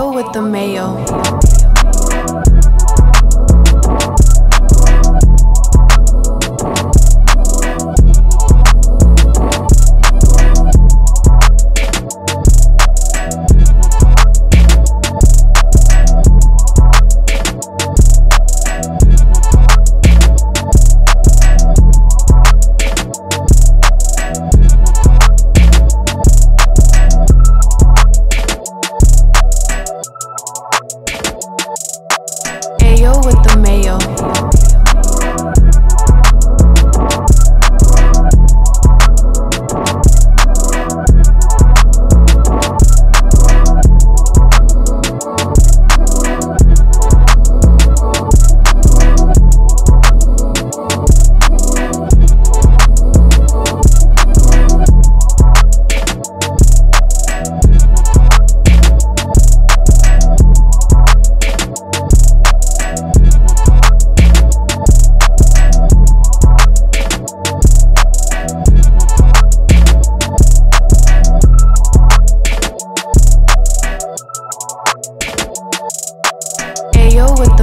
Mayo with the mayo. yo with Mario with